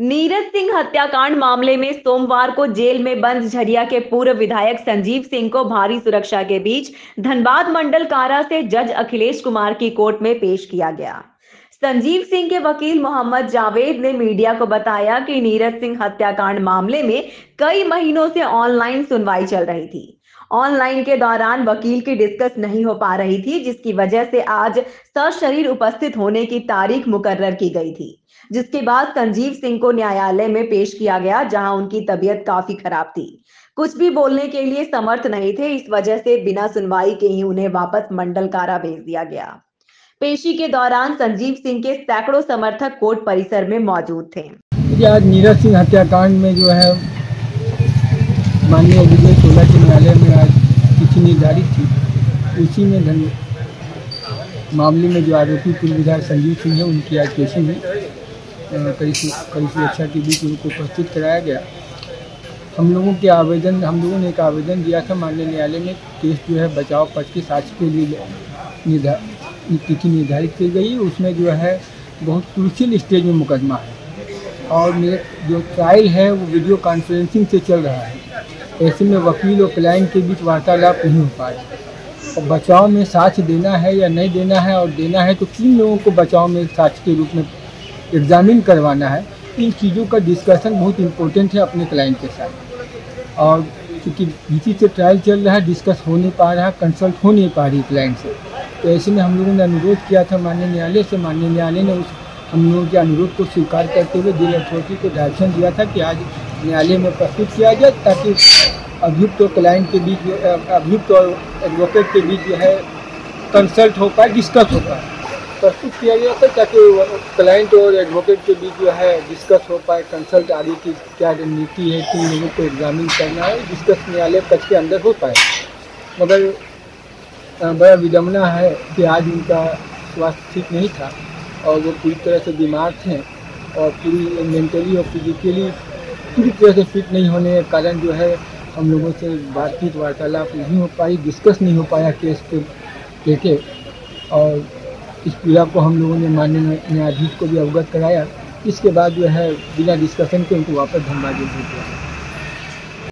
नीरज सिंह हत्याकांड मामले में सोमवार को जेल में बंद झरिया के पूर्व विधायक संजीव सिंह को भारी सुरक्षा के बीच धनबाद मंडल कारा से जज अखिलेश कुमार की कोर्ट में पेश किया गया। संजीव सिंह के वकील मोहम्मद जावेद ने मीडिया को बताया कि नीरज सिंह हत्याकांड मामले में कई महीनों से ऑनलाइन सुनवाई चल रही थी। ऑनलाइन के दौरान वकील की डिस्कस नहीं हो पा रही थी, जिसकी वजह से आज सशरीर उपस्थित होने की तारीख मुकर्र की गई थी। जिसके बाद संजीव सिंह को न्यायालय में पेश किया गया, जहाँ उनकी तबीयत काफ़ी खराब थी। कुछ भी बोलने के लिए समर्थ नहीं थे, इस वजह से बिना सुनवाई के ही उन्हें वापस मंडल कारा भेज दिया गया। पेशी के दौरान संजीव सिंह के सैकड़ों समर्थक कोर्ट परिसर में मौजूद थे। आज नीरज सिंह हत्याकांड में जो है, माननीय विजय सोलह निर्धारित थी। उसी में धन मामले में जो आरोपी पूर्व विधायक संजीव सिंह है, उनकी आज पेशी में कई कई सुरक्षा के बीच उनको उपस्थित कराया गया। हम लोगों के आवेदन, हम लोगों ने एक आवेदन दिया था माननीय न्यायालय में, केस जो है बचाव पक्ष के साक्ष्य के लिए तिथि निर्धारित की गई। उसमें जो है बहुत क्रूशियल स्टेज में मुकदमा है। और मेरे जो ट्रायल है, वो वीडियो कॉन्फ्रेंसिंग से चल रहा है। ऐसे में वकील और क्लाइंट के बीच वार्तालाप नहीं हो पा रही और बचाव में साक्ष्य देना है या नहीं देना है और देना है तो किन लोगों को बचाव में साक्ष्य के रूप में एग्ज़ामिन करवाना है? इन चीज़ों का डिस्कशन बहुत इम्पोर्टेंट है अपने क्लाइंट के साथ। और क्योंकि बीची से ट्रायल चल रहा है डिस्कस हो नहीं पा रहा है कंसल्ट हो नहीं पा रही क्लाइंट से। तो ऐसे में हम लोगों ने अनुरोध किया था माननीय न्यायालय से। माननीय न्यायालय ने उस हम लोगों के अनुरोध को स्वीकार करते हुए दिल अथॉरिटी को डायरेक्शन दिया था कि आज न्यायालय में प्रस्तुत किया जाए ताकि अभियुक्त और क्लाइंट के बीच अभियुक्त और एडवोकेट के बीच जो है कंसल्ट हो पाए डिस्कस हो पाए। प्रस्तुत किया गया था ताकि क्लाइंट और एडवोकेट के बीच जो है डिस्कस हो पाए कंसल्ट आदि की क्या रणनीति है, किन लोगों को एग्जामिन करना है डिस्कस न्यायालय कक्ष के अंदर हो पाए। मगर बड़ा विडम्बना है कि आज उनका स्वास्थ्य ठीक नहीं था और वो पूरी तरह से बीमार थे और पूरी मेंटली और फिजिकली पूरी तरह से फिट नहीं होने के कारण जो है हम लोगों से बातचीत, वार्तालाप नहीं हो पाई डिस्कस नहीं हो पाया केस को लेके। और इस पीड़ा को हम लोगों ने माननीय न्यायाधीश को भी अवगत कराया। इसके बाद जो है बिना डिस्कशन के उनको वापस धनबाद भेज दिया